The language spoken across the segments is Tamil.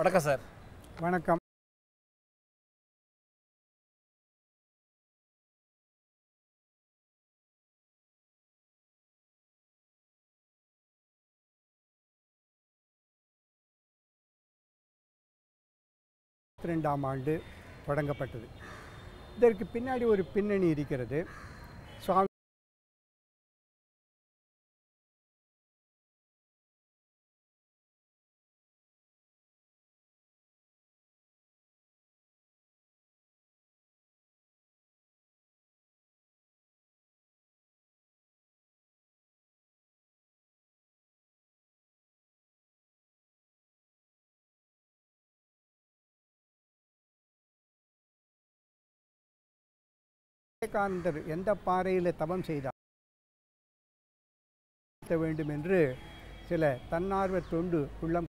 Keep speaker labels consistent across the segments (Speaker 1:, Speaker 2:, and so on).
Speaker 1: வணக்கம் சார்.
Speaker 2: வணக்கம். ரெண்டாம் ஆண்டு தொடங்கப்பட்டது. இதற்கு பின்னாடி ஒரு பின்னணி இருக்கிறது. சுவாமி விவேகானந்தர் எந்த பாறையில் தவம் செய்தார்? வேண்டும் என்று சில தன்னார்வ தொண்டு உள்ளம்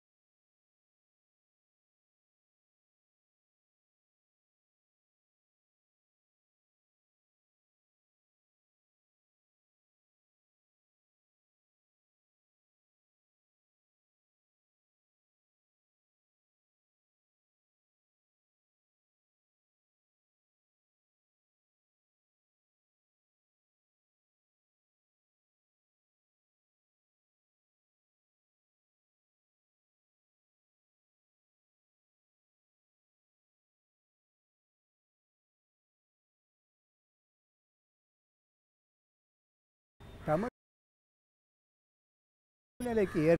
Speaker 2: लेके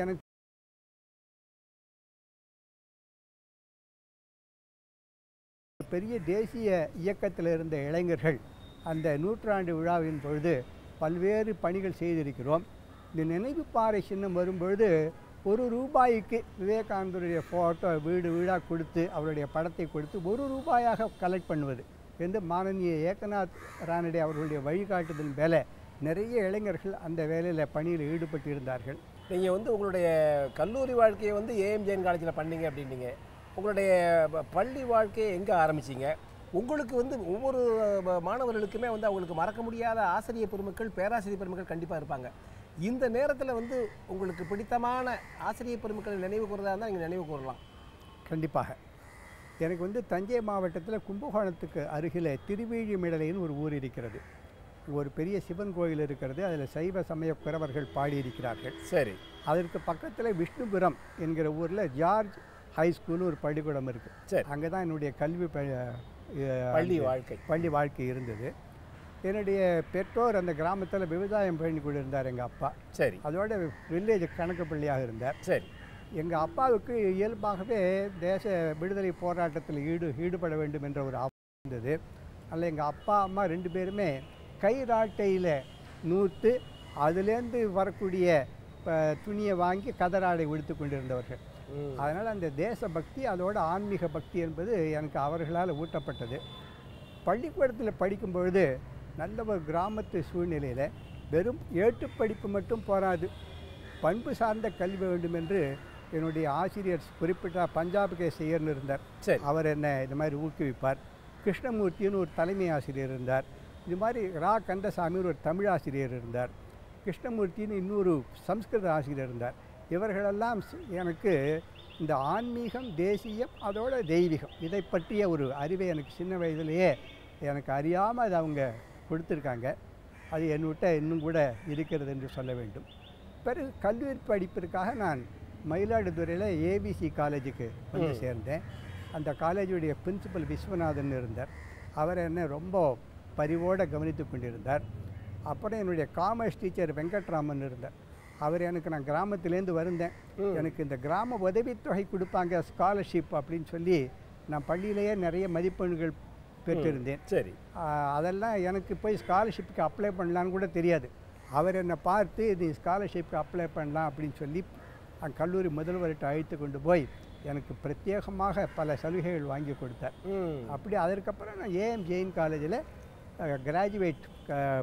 Speaker 2: எனக்கு பெரிய தேசிய இயக்கத்தில் இருந்த இளைஞர்கள் அந்த நூற்றாண்டு விழாவின் பொழுது பல்வேறு பணிகள் செய்திருக்கிறோம். இந்த நினைவு பாறை சின்னம் வரும்பொழுது ஒரு ரூபாய்க்கு விவேகானந்தருடைய ஃபோட்டோ வீடு வீடாக கொடுத்து அவருடைய படத்தை கொடுத்து ஒரு ரூபாயாக கலெக்ட் பண்ணுவது. என்று மானனீய ஏகநாத் ரானடே அவர்களுடைய வழிகாட்டுதல் வேலை நிறைய இளைஞர்கள் அந்த வேலையில் பணியில் ஈடுபட்டு இருந்தார்கள்
Speaker 1: நீங்கள் வந்து உங்களுடைய கல்லூரி வாழ்க்கையை வந்து ஏஎம்ஜேஎன் காலேஜில் பண்ணீங்க அப்படின்னீங்க. உங்களுடைய பள்ளி வாழ்க்கையை எங்கே ஆரம்பிச்சீங்க? உங்களுக்கு வந்து ஒவ்வொரு மாணவர்களுக்குமே வந்து அவங்களுக்கு மறக்க முடியாத ஆசிரியர் பெருமக்கள் பேராசிரியர் பெருமக்கள் கண்டிப்பாக இருப்பாங்க. இந்த நேரத்தில் வந்து உங்களுக்கு பிடித்தமான ஆசிரியர் பெருமக்கள் நினைவு கூறதாக இருந்தால் நீங்கள் நினைவு கூறலாம்.
Speaker 2: கண்டிப்பாக. எனக்கு வந்து தஞ்சை மாவட்டத்தில் கும்பகோணத்துக்கு அருகில் திருவேழிமிடலைன்னு ஒரு ஊர் இருக்கிறது. ஒரு பெரிய சிவன் கோயில் இருக்கிறது அதில் சைவ சமய குறவர்கள் பாடியிருக்கிறார்கள்.
Speaker 1: சரி.
Speaker 2: அதற்கு பக்கத்தில் விஷ்ணுபுரம் என்கிற ஊரில் ஜார்ஜ் ஹை ஸ்கூல்னு ஒரு பள்ளிக்கூடம்
Speaker 1: சரி.
Speaker 2: இருக்குது அங்கே தான் என்னுடைய கல்வி
Speaker 1: பள்ளி வாழ்க்கை.
Speaker 2: பள்ளி வாழ்க்கை இருந்தது. என்னுடைய பெற்றோர் அந்த கிராமத்தில் விவசாயம் பண்ணி கொண்டிருந்தார் எங்கள் அப்பா.
Speaker 1: சரி.
Speaker 2: அதோட வில்லேஜ் கணக்கு பள்ளியாக இருந்தார்.
Speaker 1: சரி.
Speaker 2: எங்கள் அப்பாவுக்கு இயல்பாகவே தேச விடுதலை போராட்டத்தில் ஈடு ஈடுபட வேண்டும் என்ற ஒரு ஆவல் இருந்தது. அதில் எங்கள் அப்பா அம்மா ரெண்டு பேருமே கை ராட்டையில் நூற்று அதுலேருந்து வரக்கூடிய துணியை வாங்கி கதராடை உடுத்து கொண்டிருந்தவர்கள். அதனால் அந்த தேசபக்தி அதோட ஆன்மீக பக்தி என்பது எனக்கு அவர்களால் ஊட்டப்பட்டது. பள்ளிக்கூடத்தில் படிக்கும் பொழுது நல்ல ஒரு கிராமத்து சூழ்நிலையில் வெறும் ஏட்டு படிப்பு மட்டும் போராது. பண்பு சார்ந்த கல்வி வேண்டும் என்று என்னுடைய ஆசிரியர் குறிப்பிட்ட பஞ்சாப் கே செய்யர்னு இருந்தார் அவர் என்ன இது மாதிரி ஊக்குவிப்பார். கிருஷ்ணமூர்த்தின்னு ஒரு தலைமை ஆசிரியர் இருந்தார். இது மாதிரி ரா கந்தசாமின்னு ஒரு தமிழ் ஆசிரியர் இருந்தார். கிருஷ்ணமூர்த்தின்னு இன்னொரு சம்ஸ்கிருத ஆசிரியர் இருந்தார். இவர்களெல்லாம் எனக்கு இந்த ஆன்மீகம் தேசியம் அதோட தெய்வீகம் இதை பற்றிய ஒரு அறிவை எனக்கு சின்ன வயதிலேயே எனக்கு அறியாமல் அது அவங்க கொடுத்துருக்காங்க. அது என்னுட்ட இன்னும் கூட இருக்கிறது என்று சொல்ல வேண்டும். பிறகு கல்லூரி படிப்பிற்காக நான் மயிலாடுதுறையில் ஏபிசி காலேஜுக்கு வந்து சேர்ந்தேன். அந்த காலேஜுடைய பிரின்சிபல் விஸ்வநாதன் இருந்தார். அவர் என்னை ரொம்ப பரிவோடு கவனித்து கொண்டிருந்தார். அப்புறம் என்னுடைய காமர்ஸ் டீச்சர் வெங்கட்ராமன் இருந்தார். அவர் எனக்கு நான் கிராமத்துலேருந்து வந்தேன் எனக்கு இந்த கிராம உதவித்தொகை கொடுப்பாங்க ஸ்காலர்ஷிப் அப்படின்னு சொல்லி நான் பள்ளியிலேயே நிறைய மதிப்பெண்கள் பெற்றிருந்தேன்.
Speaker 1: சரி.
Speaker 2: அதெல்லாம் எனக்கு போய் ஸ்காலர்ஷிப்புக்கு அப்ளை பண்ணலான்னு கூட தெரியாது. அவர் என்னை பார்த்து இது ஸ்காலர்ஷிப்புக்கு அப்ளை பண்ணலாம் அப்படின்னு சொல்லி கல்லூரி முதல்வர்கிட்ட அழைத்து கொண்டு போய் எனக்கு பிரத்யேகமாக பல சலுகைகள் வாங்கி கொடுத்தார். அப்படி அதற்கப்புறம் நான் ஏஎம் ஜெயின் காலேஜில் கிராஜுவேட்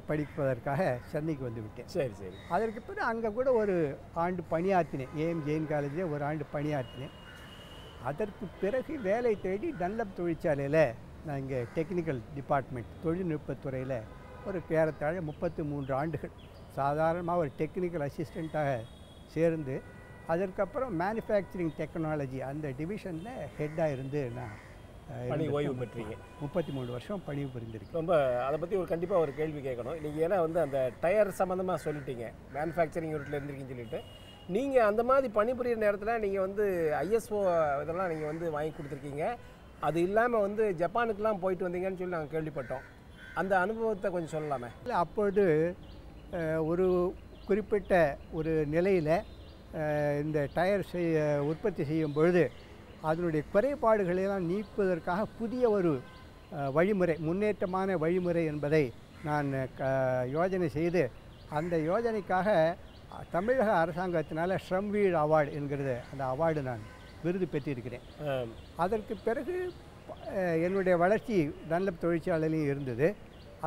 Speaker 2: படிப்பதற்காக சென்னைக்கு வந்து விட்டேன்
Speaker 1: சரி சரி.
Speaker 2: அதற்கு பிறகு அங்கே கூட ஒரு ஆண்டு பணியாற்றினேன். ஏஎம் ஜெயின் காலேஜில் ஒரு ஆண்டு பணியாற்றினேன். அதற்கு பிறகு வேலை தேடி டன்லப் தொழிற்சாலையில் நான் இங்கே டெக்னிக்கல் டிபார்ட்மெண்ட் தொழில்நுட்பத்துறையில் ஒரு ஏறத்தாழ முப்பத்து மூன்று ஆண்டுகள். சாதாரணமாக ஒரு டெக்னிக்கல் அசிஸ்டண்ட்டாக சேர்ந்து அதற்கப்புறம் மேனுஃபேக்சரிங் டெக்னாலஜி அந்த டிவிஷனில் ஹெட்டாக இருந்து நான்
Speaker 1: பணி. ஓய்வு பெற்றீங்க.
Speaker 2: முப்பத்தி மூணு வருஷம் பணி புரிந்திருக்கேன்
Speaker 1: ரொம்ப அதை பற்றி ஒரு கண்டிப்பாக ஒரு கேள்வி கேட்கணும். நீங்கள் ஏன்னா வந்து அந்த டயர் சம்மந்தமாக சொல்லிட்டீங்க. மேனுஃபேக்சரிங் யூனிட்டில் இருந்திருக்கீங்கன்னு சொல்லிட்டு. நீங்கள் அந்த மாதிரி பணிபுரியிற நேரத்தில் நீங்கள் வந்து ஐஎஸ்ஓ இதெல்லாம் நீங்கள் வந்து வாங்கி கொடுத்துருக்கீங்க. அது இல்லாமல் வந்து ஜப்பானுக்கெலாம் போயிட்டு வந்தீங்கன்னு சொல்லி நாங்கள் கேள்விப்பட்டோம். அந்த அனுபவத்தை கொஞ்சம் சொல்லலாமே.
Speaker 2: இல்ல, அப்பொழுது அஹ், ஒரு குறிப்பிட்ட ஒரு நிலையில் இந்த டயர் செய்ய உற்பத்தி செய்யும் பொழுது அதனுடைய குறைபாடுகளை எல்லாம் நீக்குவதற்காக புதிய ஒரு வழிமுறை முன்னேற்றமான வழிமுறை என்பதை நான் க யோஜனை செய்து அந்த யோஜனைக்காக தமிழக அரசாங்கத்தினால ஸ்ரம்வீர் அவார்டு என்கிறது அந்த அவார்டு நான் விருது பெற்றிருக்கிறேன். அதற்கு பிறகு என்னுடைய வளர்ச்சி டன்லப் தொழிற்சாலையிலையும் இருந்தது.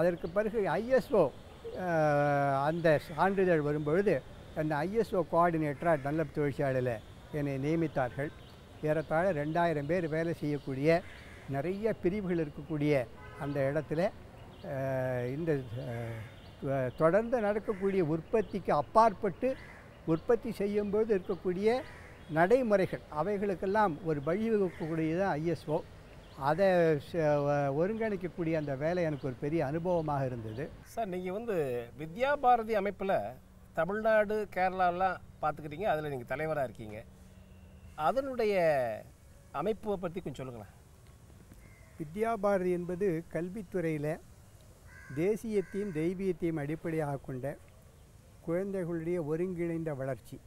Speaker 2: அதற்கு பிறகு ஐஎஸ்ஓ அந்த சான்றிதழ் வரும்பொழுது அந்த ஐஎஸ்ஓ கோஆர்டினேட்டராக டன்லப் தொழிற்சாலையில் என்னை நியமித்தார்கள். ஏறத்தாழ ரெண்டாயிரம் பேர் வேலை செய்யக்கூடிய நிறைய பிரிவுகள் இருக்கக்கூடிய அந்த இடத்துல இந்த தொடர்ந்து நடக்கக்கூடிய உற்பத்திக்கு அப்பாற்பட்டு உற்பத்தி செய்யும்போது இருக்கக்கூடிய நடைமுறைகள் அவைகளுக்கெல்லாம் ஒரு வழிவகுக்கக்கூடியதான் ஐஎஸ்ஓ. அதை ஒருங்கிணைக்கக்கூடிய அந்த வேலை எனக்கு ஒரு பெரிய அனுபவமாக இருந்தது.
Speaker 1: சார் நீங்கள் வந்து வித்யா பாரதி அமைப்பில் தமிழ்நாடு கேரளாலாம் பார்த்துக்கிட்டீங்க அதில் நீங்கள் தலைவராக இருக்கீங்க. அதனுடைய அமைப்பை பற்றி கொஞ்சம் சொல்லுங்களேன்.
Speaker 2: வித்யாபாரதி என்பது கல்வித்துறையில் தேசியத்தையும் தெய்வீகத்தையும் அடிப்படையாக கொண்ட குழந்தைகளுடைய ஒருங்கிணைந்த வளர்ச்சி.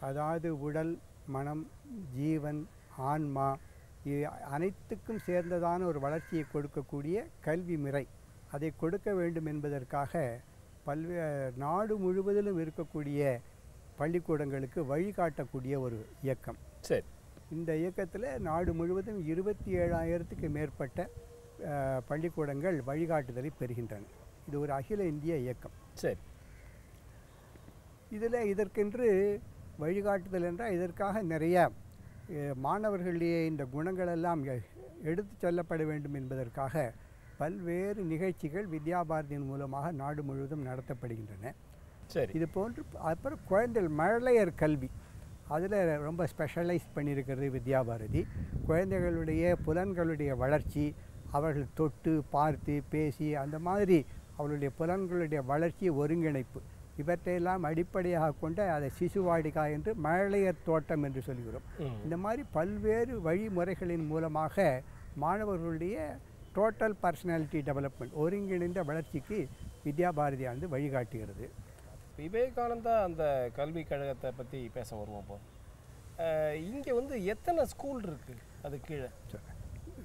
Speaker 2: அதாவது உடல் மனம் ஜீவன் ஆன்மா இது அனைத்துக்கும் சேர்ந்ததான ஒரு வளர்ச்சியை கொடுக்கக்கூடிய கல்வி முறை. அதை கொடுக்க வேண்டும் என்பதற்காக பல்வே நாடு முழுவதிலும் இருக்கக்கூடிய பள்ளிக்கூடங்களுக்கு வழிகாட்டக்கூடிய ஒரு இயக்கம்.
Speaker 1: சரி.
Speaker 2: இந்த இயக்கத்தில் நாடு முழுவதும் இருபத்தி ஏழாயிரத்துக்கு மேற்பட்ட பள்ளிக்கூடங்கள் வழிகாட்டுதலை பெறுகின்றன. இது ஒரு அகில இந்திய இயக்கம்.
Speaker 1: சரி.
Speaker 2: இதில் இதற்கென்று வழிகாட்டுதல் என்றால் இதற்காக நிறைய மாணவர்களுடைய இந்த குணங்களெல்லாம் எடுத்துச் செல்லப்பட வேண்டும் என்பதற்காக பல்வேறு நிகழ்ச்சிகள் வித்யாபாரதியின் மூலமாக நாடு முழுவதும் நடத்தப்படுகின்றன.
Speaker 1: சரி.
Speaker 2: இது போன்று அப்புறம் குழந்தைகள் மழலையர் கல்வி. அதில் ரொம்ப ஸ்பெஷலைஸ் பண்ணியிருக்கிறது வித்யாபாரதி. குழந்தைகளுடைய புலன்களுடைய வளர்ச்சி அவர்கள் தொட்டு பார்த்து பேசி அந்த மாதிரி அவர்களுடைய புலன்களுடைய வளர்ச்சி ஒருங்கிணைப்பு. இவற்றையெல்லாம் அடிப்படையாக கொண்ட அதை சிசுவாடிகா என்று மழலையர் தோட்டம் என்று சொல்கிறோம். இந்த மாதிரி பல்வேறு வழிமுறைகளின் மூலமாக மாணவர்களுடைய டோட்டல் பர்சனாலிட்டி டெவலப்மெண்ட் ஒருங்கிணைந்த வளர்ச்சிக்கு வித்யாபாரதியானது வழிகாட்டுகிறது.
Speaker 1: விவேகானந்தா அந்த கல்விக் கழகத்தை பற்றி பேச வருவோம் இப்போ. இங்கே வந்து எத்தனை ஸ்கூல் இருக்குது அது கீழே.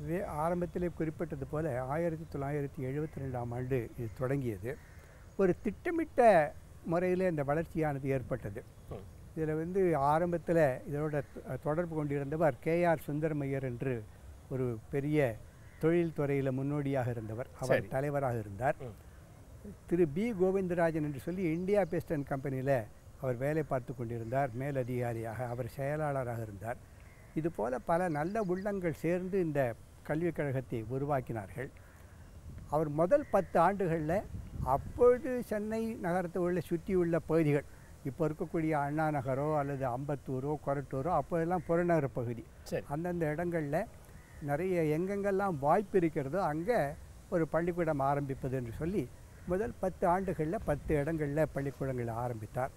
Speaker 2: வே ஆரம்பத்திலே குறிப்பிட்டது போல ஆயிரத்தி தொள்ளாயிரத்தி எழுபத்தி ரெண்டாம் ஆண்டு இது தொடங்கியது. ஒரு திட்டமிட்ட முறையில் இந்த வளர்ச்சியானது ஏற்பட்டது. இதில் வந்து ஆரம்பத்தில் இதோட தொ- தொடர்பு கொண்டிருந்தவர் கேஆர் சுந்தரமையர் என்று ஒரு பெரிய தொழில்துறையில் முன்னோடியாக இருந்தவர். அவர். தலைவராக இருந்தார். திரு பி கோவிந்தராஜன் என்று சொல்லி இந்தியா பெஸ்டன் கம்பெனியில் அவர் வேலை பார்த்து கொண்டிருந்தார். மேலதிகாரியாக அவர் செயலாளராக இருந்தார். இதுபோல பல நல்ல உள்ளங்கள் சேர்ந்து இந்த கல்விக் கழகத்தை உருவாக்கினார்கள். அவர் முதல் பத்து ஆண்டுகளில் அப்பொழுது சென்னை நகரத்தை உள்ள சுற்றியுள்ள பகுதிகள் இப்போ இருக்கக்கூடிய அண்ணா நகரோ அல்லது அம்பத்தூரோ கொரட்டூரோ அப்போதெல்லாம் புறநகர பகுதி. அந்தந்த இடங்களில் நிறைய எங்கெங்கெல்லாம் வாய்ப்பு இருக்கிறதோ அங்கே ஒரு பள்ளிக்கூடம் ஆரம்பிப்பது என்று சொல்லி முதல் பத்து ஆண்டுகளில் பத்து இடங்களில் பள்ளிக்கூடங்களை ஆரம்பித்தார்.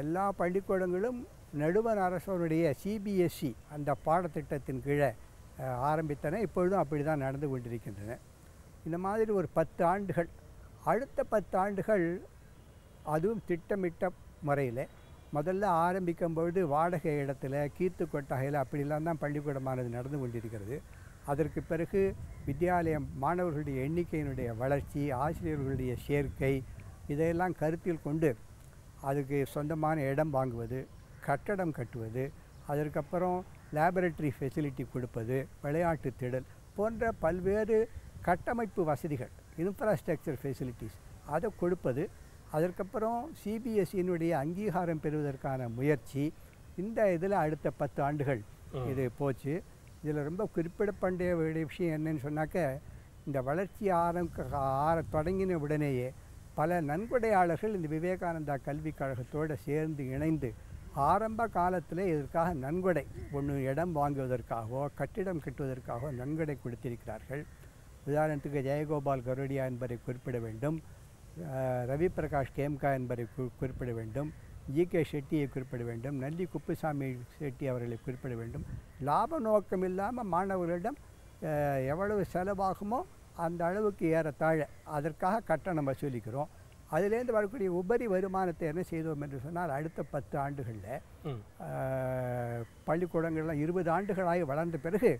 Speaker 2: எல்லா பள்ளிக்கூடங்களும் நடுவண் அரசனுடைய சிபிஎஸ்சி அந்த பாடத்திட்டத்தின் கீழே ஆரம்பித்தன. இப்பொழுதும் அப்படி தான் நடந்து கொண்டிருக்கின்றன. இந்த மாதிரி ஒரு பத்து ஆண்டுகள் அடுத்த பத்து ஆண்டுகள் அதுவும் திட்டமிட்ட முறையில். முதல்ல ஆரம்பிக்கும் பொழுது வாடகை இடத்துல கீத்து கொட்டகையில் அப்படிலாம் தான் பள்ளிக்கூடமானது நடந்து கொண்டிருக்கிறது. அதற்கு பிறகு வித்யாலயம் மாணவர்களுடைய எண்ணிக்கையினுடைய வளர்ச்சி ஆசிரியர்களுடைய சேர்க்கை இதையெல்லாம் கருத்தில் கொண்டு அதுக்கு சொந்தமான இடம் வாங்குவது கட்டடம் கட்டுவது அதற்கப்புறம் லேபரட்டரி ஃபெசிலிட்டி கொடுப்பது விளையாட்டு திடல் போன்ற பல்வேறு கட்டமைப்பு வசதிகள் இன்ஃப்ராஸ்ட்ரக்சர் ஃபெசிலிட்டிஸ் அதை கொடுப்பது. அதற்கப்புறம் சிபிஎஸ்சியினுடைய அங்கீகாரம் பெறுவதற்கான முயற்சி. இந்த இதில் அடுத்த பத்து ஆண்டுகள் இது போச்சு. இதில் ரொம்ப குறிப்பிடப்பண்டிய வேண்டிய விஷயம் என்னன்னு சொன்னாக்க இந்த வளர்ச்சி ஆரம்ப ஆர தொடங்கின உடனேயே பல நன்கொடையாளர்கள் இந்த விவேகானந்தா கல்விக் கழகத்தோடு சேர்ந்து இணைந்து ஆரம்ப காலத்தில் இதற்காக நன்கொடை ஒன்று இடம் வாங்குவதற்காகவோ கட்டிடம் கட்டுவதற்காகவோ நன்கொடை கொடுத்திருக்கிறார்கள். உதாரணத்துக்கு ஜெயகோபால் கருடியா என்பதை குறிப்பிட வேண்டும் ரவி பிரகாஷ் கேம்கா என்பதை குறிப்பிட வேண்டும். ஜி கே ஷெட்டியை குறிப்பிட வேண்டும் நல்லி குப்புசாமி ஷெட்டி அவர்களை குறிப்பிட வேண்டும். லாப நோக்கம் இல்லாமல் மாணவர்களிடம் எவ்வளவு செலவாகுமோ அந்த அளவுக்கு ஏறத்தாழ அதற்காக கட்டணம் வசூலிக்கிறோம். அதிலேருந்து வரக்கூடிய உபரி வருமானத்தை என்ன செய்தோம் என்று சொன்னால் அடுத்த பத்து ஆண்டுகளில் பள்ளிக்கூடங்கள்லாம் இருபது ஆண்டுகளாகி வளர்ந்த பிறகு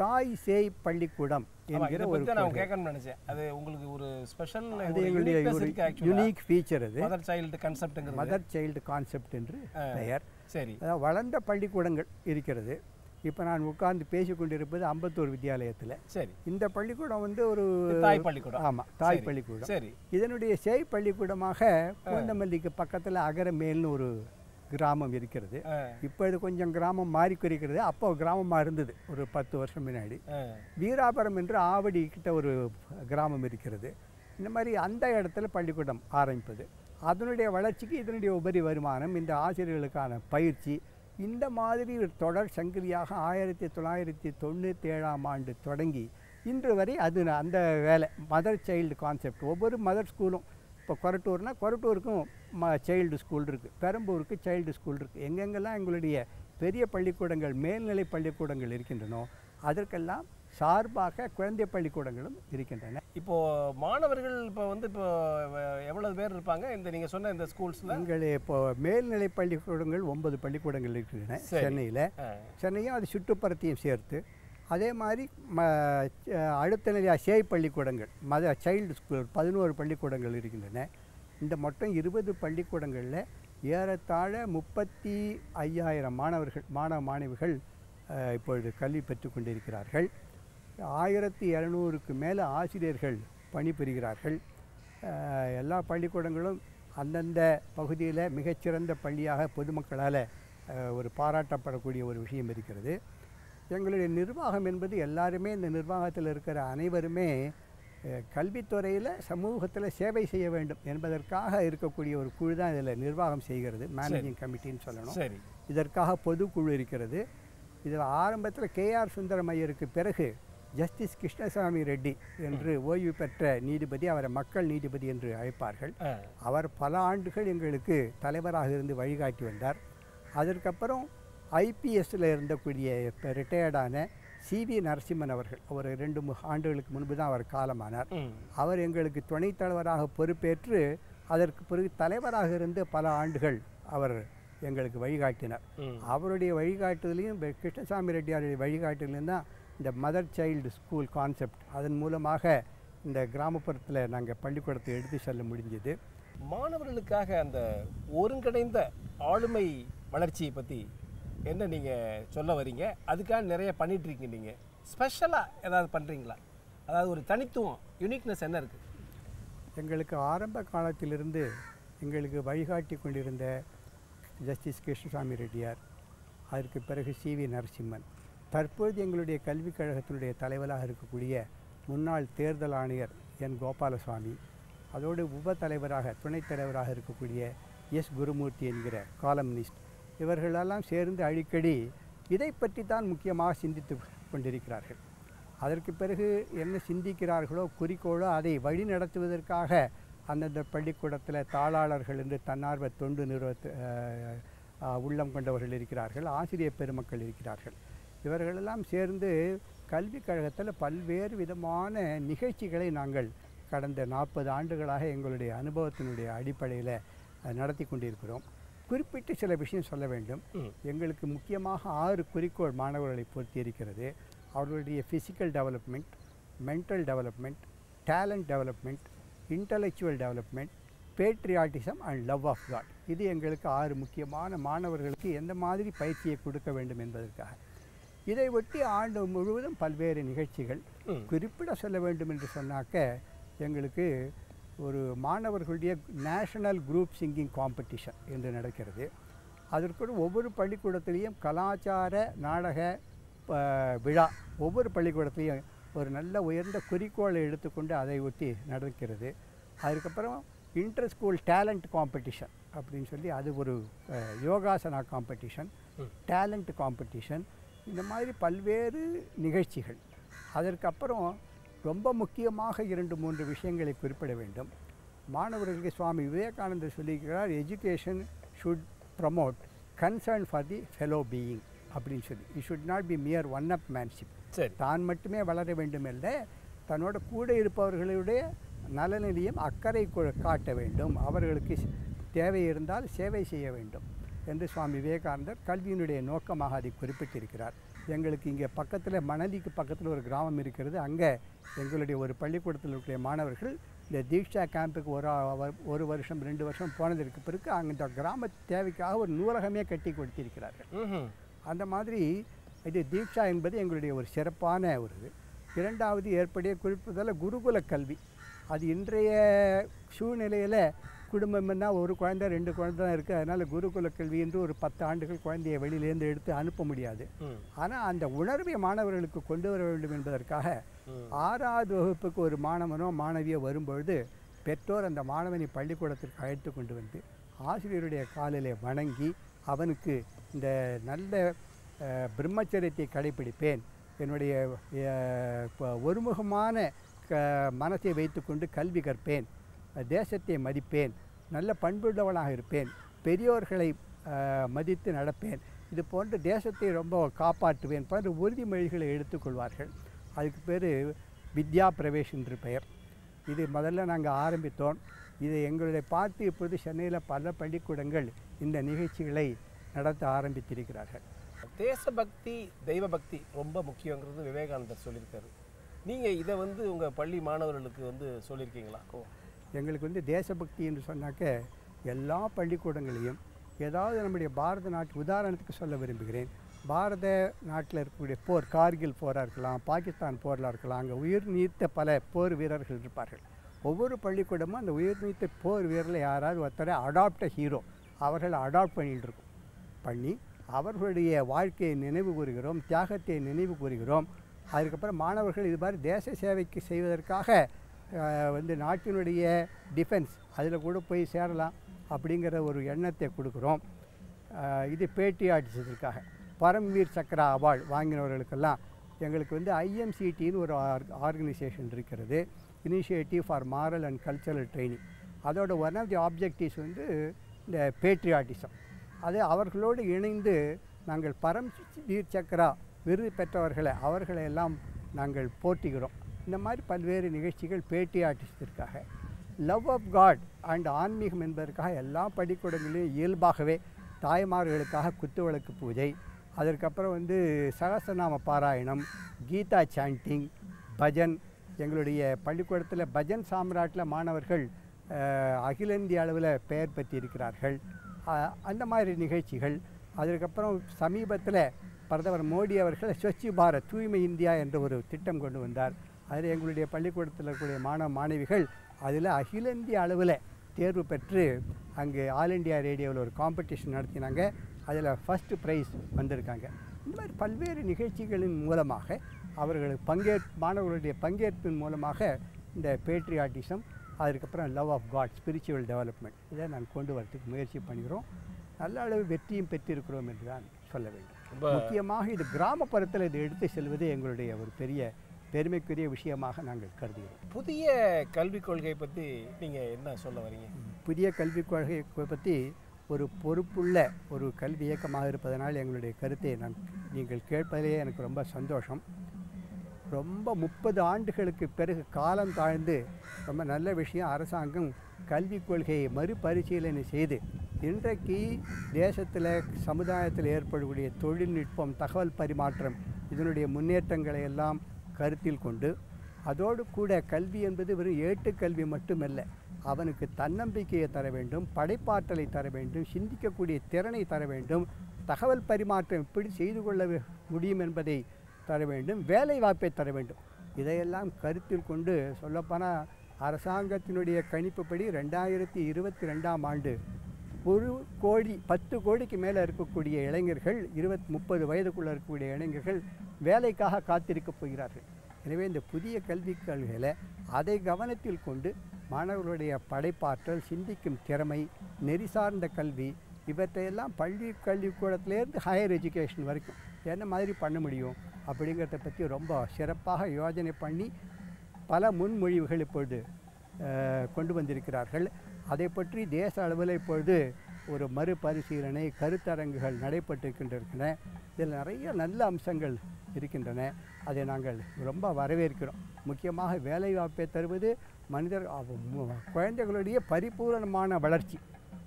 Speaker 2: தாய் சேய் பள்ளிக்கூடம் என்கிற ஒரு
Speaker 1: நான். கேட்கணும்னு நினைச்சேன். அது உங்களுக்கு ஒரு ஸ்பெஷல்
Speaker 2: அது எங்களுடைய ஒரு யுனிக் ஃபீச்சர் அது.
Speaker 1: மதர் சைல்டு கன்செப்ட்ங்கிறது
Speaker 2: மதர் சைல்டு கான்செப்ட் என்று பெயர்.
Speaker 1: சரி.
Speaker 2: அதாவது வளர்ந்த பள்ளிக்கூடங்கள் இருக்கிறது. இப்போ நான் உட்கார்ந்து பேசிக் கொண்டிருப்பது அம்பத்தூர் வித்யாலயத்தில்.
Speaker 1: சரி.
Speaker 2: இந்த பள்ளிக்கூடம் வந்து ஒரு
Speaker 1: தாய் பள்ளிக்கூடம்.
Speaker 2: ஆமாம் தாய் பள்ளிக்கூடம்.
Speaker 1: சரி.
Speaker 2: இதனுடைய சேய் பள்ளிக்கூடமாக பூந்தமல்லிக்கு பக்கத்தில் அகரமேல்னு ஒரு கிராமம் இருக்கிறது. இப்போ இது கொஞ்சம் கிராமம் மாறி குறிக்கிறது அப்போ கிராமமாக இருந்தது ஒரு பத்து வருஷம் முன்னாடி. வீராபுரம் என்று ஆவடி கிட்ட ஒரு கிராமம் இருக்கிறது. இந்த மாதிரி அந்த இடத்துல பள்ளிக்கூடம் ஆரம்பிப்பது. அதனுடைய வளர்ச்சிக்கு இதனுடைய உபரி வருமானம் இந்த ஆசிரியர்களுக்கான பயிற்சி இந்த மாதிரி ஒரு தொடர் சங்கிலியாக ஆயிரத்தி தொள்ளாயிரத்தி தொண்ணூற்றி ஏழாம் ஆண்டு தொடங்கி இன்று வரை அது அந்த வேலை மதர் சைல்டு கான்செப்ட் ஒவ்வொரு மதர் ஸ்கூலும் இப்போ கொரட்டூர்னா கொரட்டூருக்கும் ம சைல்டு ஸ்கூல் இருக்குது பெரம்பூருக்கு சைல்டு ஸ்கூல் இருக்குது எங்கெங்கெல்லாம் எங்களுடைய பெரிய பள்ளிக்கூடங்கள் மேல்நிலை பள்ளிக்கூடங்கள் இருக்கின்றனோ அதற்கெல்லாம் சார்பாக குழந்தை பள்ளிக்கூடங்களும் இருக்கின்றன.
Speaker 1: இப்போ மாணவர்கள் இப்போ வந்து இப்போ எவ்வளவு பேர் இருப்பாங்க? இந்த நீங்க சொன்ன இந்த ஸ்கூல்ஸ்ல?
Speaker 2: எங்கள் இப்போ மேல்நிலை பள்ளிக்கூடங்கள் ஒன்பது பள்ளிக்கூடங்கள் இருக்கின்றன. சென்னையில். சென்னையும் அது சுற்றுப்புறத்தையும் சேர்த்து. அதே மாதிரி ம அடுத்த நிலையாக சேய் பள்ளிக்கூடங்கள் மத சைல்டு ஸ்கூல் பதினோரு பள்ளிக்கூடங்கள் இருக்கின்றன. இந்த மொத்தம் இருபது பள்ளிக்கூடங்களில் ஏறத்தாழ முப்பத்தி ஐயாயிரம் மாணவர்கள் மாணவ மாணவிகள் இப்பொழுது கல்வி பெற்று கொண்டிருக்கிறார்கள். ஆயிரத்தி இரநூறுக்கு மேலே ஆசிரியர்கள் பணிபுரிகிறார்கள். எல்லா பள்ளிக்கூடங்களும் அந்தந்த பகுதியில் மிகச்சிறந்த பள்ளியாக பொதுமக்களால் ஒரு பாராட்டப்படக்கூடிய ஒரு விஷயம் இருக்கிறது. எங்களுடைய நிர்வாகம் என்பது எல்லாருமே இந்த நிர்வாகத்தில் இருக்கிற அனைவருமே கல்வித்துறையில் சமூகத்தில் சேவை செய்ய வேண்டும் என்பதற்காக இருக்கக்கூடிய ஒரு குழு தான் இதில் நிர்வாகம் செய்கிறது மேனேஜிங் கமிட்டின்னு சொல்லணும்.
Speaker 1: சரி.
Speaker 2: இதற்காக பொதுக்குழு இருக்கிறது. இதில் ஆரம்பத்தில் கேஆர் சுந்தரம் ஐயருக்கு பிறகு ஜஸ்டிஸ் கிருஷ்ணசாமி ரெட்டி என்று ஓய்வு பெற்ற நீதிபதி அவரை மக்கள் நீதிபதி என்று அழைப்பார்கள். அவர் பல ஆண்டுகள் எங்களுக்கு தலைவராக இருந்து வழிகாட்டி வந்தார். அதற்கப்புறம் ஐபிஎஸ்ல இருந்தக்கூடிய இப்போ ரிட்டையர்டான சிவி நரசிம்மன் அவர்கள் ஒரு ரெண்டு ஆண்டுகளுக்கு முன்பு தான் அவர் காலமானார். அவர் எங்களுக்கு துணைத் தலைவராக பொறுப்பேற்று அதற்கு பிறகு தலைவராக இருந்து பல ஆண்டுகள் அவர் எங்களுக்கு வழிகாட்டினார். அவருடைய வழிகாட்டுதலையும் கிருஷ்ணசாமி ரெட்டியாருடைய வழிகாட்டுதலையும் தான் இந்த மதர் சைல்டு ஸ்கூல் கான்செப்ட் அதன் மூலமாக இந்த கிராமப்புறத்தில் நாங்கள் பள்ளிக்கூடத்தை எடுத்து செல்ல முடிஞ்சது.
Speaker 1: மாணவர்களுக்காக அந்த ஒருங்கிணைந்த ஆளுமை வளர்ச்சியை பற்றி என்ன நீங்கள் சொல்ல வரீங்க? அதுக்காக நிறைய பண்ணிகிட்ருக்கீங்க நீங்கள் ஸ்பெஷலாக ஏதாவது பண்ணுறீங்களா அதாவது ஒரு தனித்துவம் யூனிக்னஸ் என்ன இருக்குது
Speaker 2: எங்களுக்கு ஆரம்ப காலத்திலிருந்து எங்களுக்கு வழிகாட்டி கொண்டிருந்த ஜஸ்டிஸ் கிருஷ்ணசாமி ரெட்டியார் அதற்கு பிறகு சி வி நரசிம்மன். தற்போது எங்களுடைய கல்விக் கழகத்தினுடைய தலைவராக இருக்கக்கூடிய முன்னாள் தேர்தல் ஆணையர் என் கோபாலசுவாமி அதோடு உப தலைவராக துணைத் தலைவராக இருக்கக்கூடிய எஸ் குருமூர்த்தி என்கிற காலம்னிஸ்ட் இவர்களெல்லாம் சேர்ந்து அடிக்கடி இதை பற்றி தான் முக்கியமாக சிந்தித்து கொண்டிருக்கிறார்கள். அதற்கு பிறகு என்ன சிந்திக்கிறார்களோ குறிக்கோளோ அதை வழி நடத்துவதற்காக அந்தந்த பள்ளிக்கூடத்தில் தாளாளர்கள் என்று தன்னார்வ தொண்டு நிறுவத்து உள்ளம் கொண்டவர்கள் இருக்கிறார்கள் ஆசிரியர் பெருமக்கள் இருக்கிறார்கள். இவர்களெல்லாம் சேர்ந்து கல்விக் கழகத்தில் பல்வேறு விதமான நிகழ்ச்சிகளை நாங்கள் கடந்த நாற்பது ஆண்டுகளாக எங்களுடைய அனுபவத்தினுடைய அடிப்படையில் நடத்தி கொண்டிருக்கிறோம். குறிப்பிட்டு சில விஷயம் சொல்ல வேண்டும். எங்களுக்கு முக்கியமாக ஆறு குறிக்கோள் மாணவர்களை பொறுத்தி இருக்கிறது அவர்களுடைய physical development mental development talent development intellectual development patriotism and love of God இது எங்களுக்கு ஆறு முக்கியமான மாணவர்களுக்கு எந்த மாதிரி பயிற்சியை கொடுக்க வேண்டும் என்பதற்காக இதை ஒட்டி ஆண்டு முழுவதும் பல்வேறு நிகழ்ச்சிகள். குறிப்பிட சொல்ல வேண்டும் என்று சொன்னாக்க எங்களுக்கு ஒரு மாணவர்களுடைய நேஷனல் குரூப் சிங்கிங் காம்படிஷன் என்று நடக்கிறது. அதற்கு ஒவ்வொரு பள்ளிக்கூடத்திலையும் கலாச்சார நாடக விழா ஒவ்வொரு பள்ளிக்கூடத்திலையும் ஒரு நல்ல உயர்ந்த குறிக்கோளை எடுத்துக்கொண்டு அதை ஒட்டி நடக்கிறது. அதுக்கப்புறம் இன்டர் ஸ்கூல் டேலண்ட் காம்படிஷன் அப்படின்னு சொல்லி அது ஒரு யோகாசனா காம்படிஷன். டேலண்ட் காம்படிஷன் இந்த மாதிரி பல்வேறு நிகழ்ச்சிகள். அதற்கப்புறம் ரொம்ப முக்கியமாக இரண்டு மூன்று விஷயங்களை குறிப்பிட வேண்டும். மாணவர்களுக்கு சுவாமி விவேகானந்தர் சொல்லியிருக்கிறார் education should promote concern for the fellow being அப்படின்னு சொல்லி. It should not be mere oneupmanship
Speaker 1: சரி.
Speaker 2: தான் மட்டுமே வளர வேண்டும் அல்ல தன்னோட கூட இருப்பவர்களுடைய நலனிலையும் அக்கறை காட்ட வேண்டும். அவர்களுக்கு தேவை இருந்தால் சேவை செய்ய வேண்டும் என்று சுவாமி விவேகானந்தர் கல்வியினுடைய நோக்கமாக அதை குறிப்பிட்டிருக்கிறார். எங்களுக்கு இங்கே பக்கத்தில் மணலிக்கு பக்கத்தில் ஒரு கிராமம் இருக்கிறது. அங்கே எங்களுடைய ஒரு பள்ளிக்கூடத்தில் இருக்கிற மாணவர்கள் இந்த தீக்ஷா கேம்புக்கு ஒரு ஒரு வருஷம் ரெண்டு வருஷம் போனதற்கு பிறகு அந்த கிராம தேவைக்காக ஒரு நூலகமே கட்டி கொடுத்திருக்கிறார்கள். அந்த மாதிரி இது தீட்சா என்பது எங்களுடைய ஒரு சிறப்பான ஒரு இது இரண்டாவது ஏற்படைய குறிப்பிடுதல் குருகுல கல்வி. அது இன்றைய சூழ்நிலையில் குடும்பம்னா ஒரு குழந்தை ரெண்டு குழந்தை தான் இருக்குது அதனால் குருகுல கல்வி என்று ஒரு பத்து ஆண்டுகள் குழந்தையை வெளியிலேருந்து எடுத்து அனுப்ப முடியாது. ஆனால் அந்த உணர்வை மாணவர்களுக்கு கொண்டு வர வேண்டும் என்பதற்காக. ஆறாவது வகுப்புக்கு ஒரு மாணவனோ மாணவியோ வரும்பொழுது பெற்றோர் அந்த மாணவனை பள்ளிக்கூடத்திற்கு அழைத்து கொண்டு வந்து ஆசிரியருடைய காலிலே வணங்கி அவனுக்கு இந்த நல்ல பிரம்மச்சரியத்தை கடைபிடிப்பேன் என்னுடைய ஒருமுகமான க மனத்தை வைத்துக்கொண்டு கல்வி கற்பேன் தேசத்தை மதிப்பேன் நல்ல பண்புள்ளவனாக இருப்பேன் பெரியோர்களை மதித்து நடப்பேன். இது போன்ற தேசத்தை ரொம்ப காப்பாற்றுவேன். போன்ற உறுதிமொழிகளை எடுத்துக்கொள்வார்கள் அதுக்கு பேர் வித்யா பிரவேஷ் என்று பெயர். இது முதல்ல நாங்கள் ஆரம்பித்தோம். இதை எங்களுடைய பார்த்து இப்பொழுது சென்னையில் பல பள்ளிக்கூடங்கள் இந்த நிகழ்ச்சிகளை நடத்த ஆரம்பித்திருக்கிறார்கள்.
Speaker 1: தேசபக்தி தெய்வபக்தி ரொம்ப முக்கியங்கிறது விவேகானந்தர் சொல்லியிருக்காரு. நீங்கள் இதை வந்து உங்கள் பள்ளி மாணவர்களுக்கு வந்து சொல்லியிருக்கீங்களா?
Speaker 2: எங்களுக்கு வந்து தேசபக்தி என்று சொன்னாக்க எல்லா பள்ளிக்கூடங்களையும் ஏதாவது நம்முடைய பாரத நாட்டு உதாரணத்துக்கு சொல்ல விரும்புகிறேன். பாரத நாட்டில் இருக்கக்கூடிய போர் கார்கில் போராக இருக்கலாம் பாகிஸ்தான் போரில் இருக்கலாம் அங்கே உயிர் நீத்த பல போர் வீரர்கள் இருப்பார்கள். ஒவ்வொரு பள்ளிக்கூடமும் அந்த உயிர் நீத்த போர் வீரரில் யாராவது ஒருத்தரை அடாப்ட ஹீரோ அவர்களை அடாப்ட் பண்ணிகிட்டு இருக்கும். பண்ணி அவர்களுடைய வாழ்க்கையை நினைவு கூறுகிறோம் தியாகத்தை நினைவு கூறுகிறோம். அதுக்கப்புறம் மாணவர்கள் இது மாதிரி தேச சேவைக்கு செய்வதற்காக வந்து நாட்டினுடைய டிஃபென்ஸ் அதில் கூட போய் சேரலாம் அப்படிங்கிற ஒரு எண்ணத்தை கொடுக்குறோம். இது பேட்டி பேட்டியாட்டிசத்திற்காக பரம்வீர் சக்ரா அவார்டு வாங்கினவர்களுக்கெல்லாம் எங்களுக்கு வந்து ஐஎம்சிடின்னு ஒரு ஆர்கனைசேஷன் இருக்கிறது. Initiative for moral and cultural training அதோட ஒன் ஆஃப் தி ஆப்ஜெக்டிவ்ஸ் வந்து இந்த பேட்ரியாட்டிசம் அது அவர்களோடு இணைந்து நாங்கள் பரம் வீர் சக்ரா விருது பெற்றவர்களை அவர்களை எல்லாம் நாங்கள் போற்றுகிறோம். இந்த மாதிரி பல்வேறு நிகழ்ச்சிகள் பேட்டி ஆர்டிஸ்டிற்காக லவ் ஆஃப் காட் அண்ட் ஆன்மீகம் என்பதற்காக எல்லா பள்ளிக்கூடங்களிலும் இயல்பாகவே தாய்மார்களுக்காக குத்துவிளக்கு பூஜை. அதற்கப்புறம் வந்து சகசநாம பாராயணம் கீதா சாண்டிங் பஜன். எங்களுடைய பள்ளிக்கூடத்தில் பஜன் சாம்ராட்டில் மாணவர்கள் அகில இந்திய அளவில் பெயர் பெற்றிருக்கிறார்கள். அந்த மாதிரி நிகழ்ச்சிகள். அதற்கப்புறம் சமீபத்தில் பிரதமர் மோடி அவர்கள் ஸ்வச் பாரத் தூய்மை இந்தியா என்ற ஒரு திட்டம் கொண்டு வந்தார். அதில் எங்களுடைய பள்ளிக்கூடத்தில் இருக்கக்கூடிய மாணவ மாணவிகள் அதில் அகில இந்திய அளவில் தேர்வு பெற்று அங்கே ஆல் இண்டியா ரேடியோவில் ஒரு காம்படிஷன் நடத்தினாங்க. அதில் ஃபஸ்ட்டு ப்ரைஸ் வந்திருக்காங்க. இந்த மாதிரி பல்வேறு நிகழ்ச்சிகளின் மூலமாக அவர்களுக்கு பங்கேற் மாணவர்களுடைய பங்கேற்பின் மூலமாக இந்த பேட்ரியாட்டிசம் அதுக்கப்புறம் love of God spiritual development இதை நான் கொண்டு வரதுக்கு முயற்சி பண்ணுகிறோம் நல்ல அளவு வெற்றியும் பெற்றிருக்கிறோம் என்று தான் சொல்ல வேண்டும். முக்கியமாக இது கிராமப்புறத்தில் இதை எடுத்து செல்வது எங்களுடைய ஒரு பெரிய பெருமைக்குரிய விஷயமாக நாங்கள் கருதுகிறோம்.
Speaker 1: புதிய கல்விக் கொள்கை பற்றி நீங்கள் என்ன சொல்ல வரீங்க?
Speaker 2: புதிய கல்விக் கொள்கை பற்றி ஒரு பொறுப்புள்ள ஒரு கல்வி இயக்கமாக இருப்பதனால் எங்களுடைய கருத்தை நான் நீங்கள் கேட்பதிலேயே எனக்கு ரொம்ப சந்தோஷம். ரொம்ப முப்பது ஆண்டுகளுக்கு பிறகு காலம் தாழ்ந்து ரொம்ப நல்ல விஷயம் அரசாங்கம் கல்விக் கொள்கையை மறுபரிசீலனை செய்து இன்றைக்கு தேசத்தில் சமுதாயத்தில் ஏற்படக்கூடிய தொழில்நுட்பம் தகவல் பரிமாற்றம் இதனுடைய முன்னேற்றங்களை எல்லாம் கருத்தில் கொண்டு அதோடு கூட கல்வி என்பது வெறும் ஏட்டுக்கல்வி மட்டுமல்ல. அவனுக்கு தன்னம்பிக்கையை தர வேண்டும் படைப்பாற்றலை தர வேண்டும் சிந்திக்கக்கூடிய திறனை தர வேண்டும் தகவல் பரிமாற்றம் எப்படி செய்து கொள்ள முடியும் என்பதை தர வேண்டும் வேலை வாய்ப்பை தர வேண்டும். இதையெல்லாம் கருத்தில் கொண்டு சொல்லப்போனால் அரசாங்கத்தினுடைய கணிப்புப்படி ரெண்டாயிரத்தி இருபத்தி ரெண்டாம் ஆண்டு ஒரு கோடி பத்து கோடிக்கு மேலே இருக்கக்கூடிய இளைஞர்கள் இருபத் முப்பது வயதுக்குள்ளே இருக்கக்கூடிய இளைஞர்கள் வேலைக்காக காத்திருக்கப் போகிறார்கள். எனவே இந்த புதிய கல்விக் கொள்கையில் அதை கவனத்தில் கொண்டு மாணவர்களுடைய படைப்பாற்றல் சிந்திக்கும் திறமை நெறி சார்ந்த கல்வி இவற்றையெல்லாம் பள்ளி கல்விக்கூடத்திலேருந்து ஹையர் எஜுகேஷன் வரைக்கும் என்ன மாதிரி பண்ண முடியும் அப்படிங்கிறத பற்றி ரொம்ப சிறப்பாக யோஜனை பண்ணி பல முன்மொழிவுகள் இப்பொழுது கொண்டு வந்திருக்கிறார்கள். அதை பற்றி தேச அளவில் இப்பொழுது ஒரு மறுபரிசீலனை கருத்தரங்குகள் நடைபெற்றிருக்கின்றன. இதில் நிறைய நல்ல அம்சங்கள் இருக்கின்றன. அதை நாங்கள் ரொம்ப வரவேற்கிறோம். முக்கியமாக வேலைவாய்ப்பை தருவது மனிதர் குழந்தைகளுடைய பரிபூரணமான வளர்ச்சி.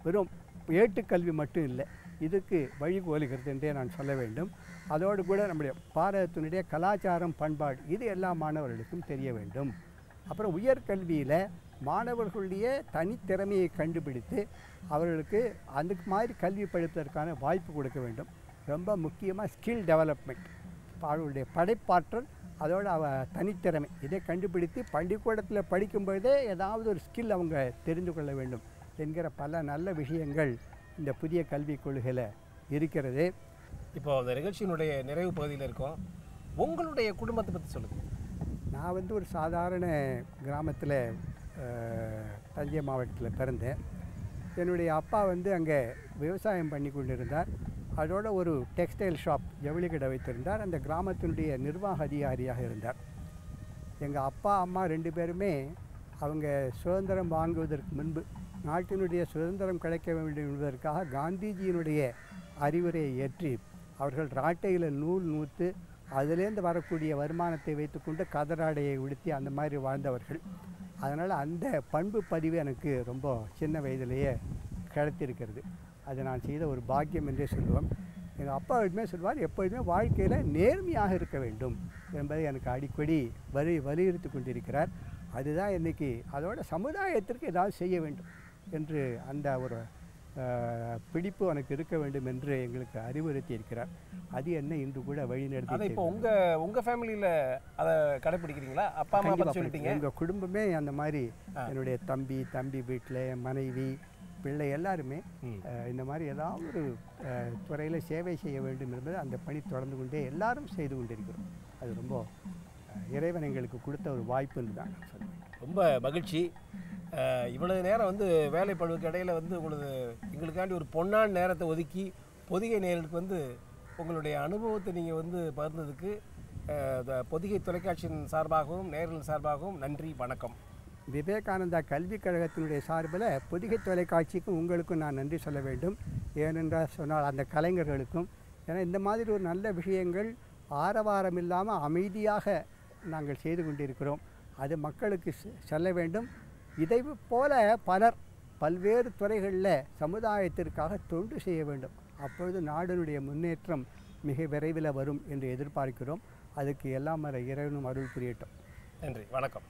Speaker 2: வெறும் ஏட்டுக்கல்வி மட்டும் இல்லை இதுக்கு வழிகோலுகிறது என்றே நான் சொல்ல வேண்டும். அதோடு கூட நம்முடைய பாரதத்தினுடைய கலாச்சாரம் பண்பாடு இது எல்லா மாணவர்களுக்கும் தெரிய வேண்டும். அப்புறம் உயர்கல்வியில் மாணவர்களுடைய தனித்திறமையை கண்டுபிடித்து அவர்களுக்கு அதுக்கு மாதிரி கல்வி படிப்பதற்கான வாய்ப்பு கொடுக்க வேண்டும். ரொம்ப முக்கியமாக ஸ்கில் டெவலப்மெண்ட் அவர்களுடைய படைப்பாற்றல் அதோட அவ தனித்திறமை இதை கண்டுபிடித்து பள்ளிக்கூடத்தில் படிக்கும் பொழுதே ஏதாவது ஒரு ஸ்கில் அவங்க தெரிந்து கொள்ள வேண்டும் என்கிற பல நல்ல விஷயங்கள் இந்த புதிய கல்விக் கொள்கையில் இருக்கிறது.
Speaker 1: இப்போ அந்த நிகழ்ச்சியினுடைய நிறைவு பகுதியில் இருக்கோம். உங்களுடைய குடும்பத்தை பற்றி சொல்லுங்கள்
Speaker 2: நான் வந்து ஒரு சாதாரண கிராமத்தில் தஞ்சை மாவட்டத்தில் பிறந்தேன். என்னுடைய அப்பா வந்து அங்கே விவசாயம் பண்ணி கொண்டிருந்தார். அதோட ஒரு டெக்ஸ்டைல் ஷாப் ஜவுளி கடை வைத்திருந்தார். அந்த கிராமத்தினுடைய நிர்வாக அதிகாரியாக இருந்தார். எங்கள் அப்பா அம்மா ரெண்டு பேருமே அவங்க சுதந்திரம் வாங்குவதற்கு முன்பு நாட்டினுடைய சுதந்திரம் கிடைக்க வேண்டும் என்பதற்காக காந்திஜியினுடைய அறிவுரையை ஏற்றி அவர்கள் ராட்டையில் நூல் நூற்று அதிலேருந்து வரக்கூடிய வருமானத்தை வைத்துக்கொண்டு கதராடையை உடுத்தி அந்த மாதிரி வாழ்ந்தவர்கள். அதனால் அந்த பண்பு பதிவு எனக்கு ரொம்ப சின்ன வயதிலேயே கிடைத்திருக்கிறது. அது நான் செய்த ஒரு பாக்கியம் என்றே சொல்லுவோம். எங்கள் அப்பா எப்பவுமே சொல்வார் எப்பொழுதுமே வாழ்க்கையில் நேர்மையாக இருக்க வேண்டும் என்பதை எனக்கு அடிக்கடி வலி வலியுறுத்தி கொண்டிருக்கிறார். அதுதான் இன்றைக்கி அதோட சமுதாயத்திற்கு ஏதாவது செய்ய வேண்டும் என்று அந்த ஒரு பிடிப்பு எனக்கு இருக்க வேண்டும் என்று எங்களுக்கு அறிவுறுத்தி இருக்கிறார் அது என்ன இன்று கூட
Speaker 1: அதை
Speaker 2: வழிநடத்தி
Speaker 1: இப்போ உங்கள் உங்கள் ஃபேமிலியில் அதை கடைப்பிடிக்கிறீங்களா அப்பா அம்மா சொல்லிட்டீங்க.
Speaker 2: எங்கள் குடும்பமே அந்த மாதிரி. என்னுடைய தம்பி தம்பி வீட்டில் மனைவி பிள்ளை எல்லாருமே இந்த மாதிரி ஏதாவது ஒரு துறையில் சேவை செய்ய வேண்டும் என்பது அந்த பணி தொடர்ந்து கொண்டே எல்லாரும் செய்து கொண்டிருக்கிறோம். அது ரொம்ப இறைவன் எங்களுக்கு கொடுத்த ஒரு வாய்ப்புன்னு தான் நான் சொல்லுவேன்
Speaker 1: ரொம்ப மகிழ்ச்சி. இவ்வளவு நேரம் வந்து வேலை பழுவுக்கு இடையில வந்து உங்களது எங்களுக்காண்டி ஒரு பொன்னான நேரத்தை ஒதுக்கி பொதிகை நேயர்களுக்கு வந்து உங்களுடைய அனுபவத்தை நீங்கள் வந்து பகிர்ந்ததுக்கு பொதிகை தொலைக்காட்சியின் சார்பாகவும் நேயர்கள் சார்பாகவும் நன்றி வணக்கம்.
Speaker 2: விவேகானந்தா கல்விக் கழகத்தினுடைய சார்பில் பொதிகை தொலைக்காட்சிக்கும் உங்களுக்கும் நான் நன்றி சொல்ல வேண்டும். ஏனென்றால் சொன்னால் அந்த கலைஞர்களுக்கும் ஏன்னா இந்த மாதிரி ஒரு நல்ல விஷயங்கள் ஆரவாரம் இல்லாமல் அமைதியாக நாங்கள் செய்து கொண்டிருக்கிறோம். அது மக்களுக்கு செல்ல வேண்டும். இதை போல பலர் பல்வேறு துறைகளில் சமுதாயத்திற்காக தொண்டு செய்ய வேண்டும். அப்பொழுது நாட்டினுடைய முன்னேற்றம் மிக விரைவில் வரும் என்று எதிர்பார்க்கிறோம். அதுக்கு எல்லாம் வர இறைவனும் அருள் புரியட்டும்.
Speaker 1: நன்றி. வணக்கம்.